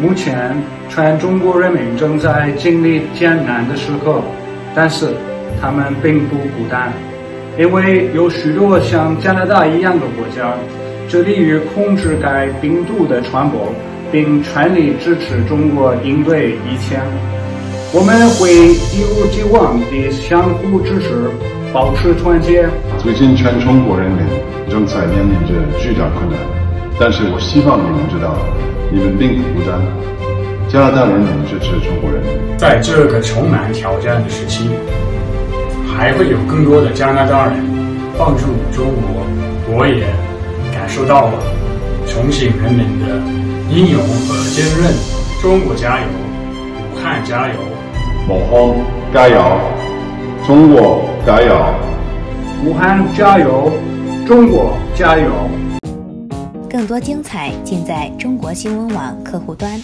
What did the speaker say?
目前，全中国人民正在经历艰难的时刻，但是他们并不孤单，因为有许多像加拿大一样的国家致力于控制该病毒的传播，并全力支持中国应对疫情。我们会一如既往地相互支持，保持团结。最近，全中国人民正在面临着巨大困难，但是我希望你们知道。你们并不孤单，加拿大人民支持中国人民。在这个充满挑战的时期，还会有更多的加拿大人帮助中国。我也感受到了重庆人民的英勇和坚韧。中国加油，武汉加油，武汉加油，中国加油，武汉加油，中国加油。更多精彩尽在中国新闻网客户端。